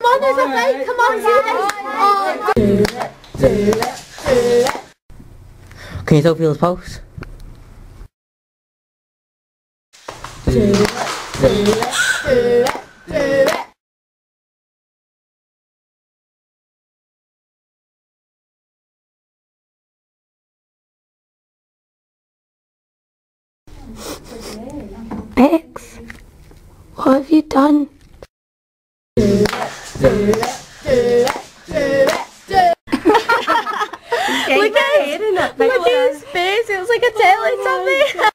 Come on, there's a fake. Come on, guys. It. Oh. Can you still feel his pulse? Do it, do it, do it, do it. Max, what have you done? Look at his face, it was like a tail or something.